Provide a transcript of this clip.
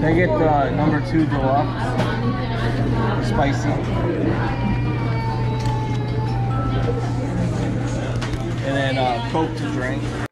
They get the number two deluxe, spicy. And then uh, Coke to drink.